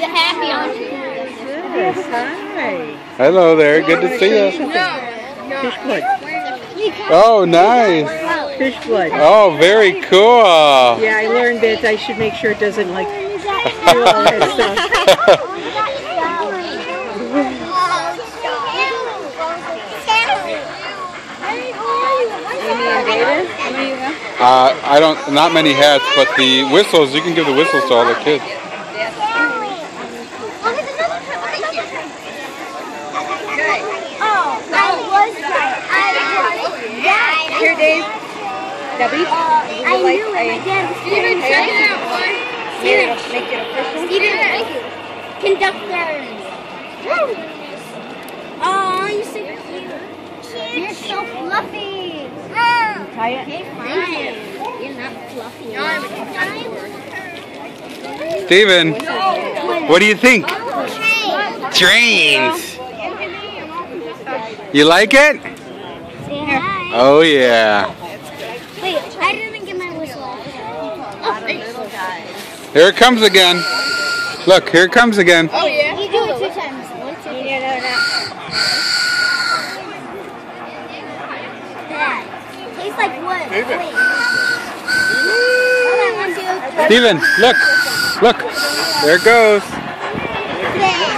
Happy. Yes, hi. Hello there. Good to see you. Fish blood. Oh, nice. Fish blood. Oh, very cool. Yeah, I learned that I should make sure it doesn't like. Uh, I don't, not many hats, but the whistles, you can give the whistles to all the kids. Here, Dave. Debbie? I knew it. My dad was Steven, check it out, boy. Steven, Make it official? Steven, conductors. Oh, you're so cute. You're so fluffy. Tie it. Hey, fine. You're not fluffy. Steven, what do you think? Hey, Trains. You like it? say hi. Oh, yeah. Wait, I didn't even get my whistle. Oh. Here it comes again. Look, here it comes again. Oh, yeah. You do it two times. One, two, three. That tastes like wood. Wait. Hold on, one, two, three. Steven, look. Look. There it goes. There.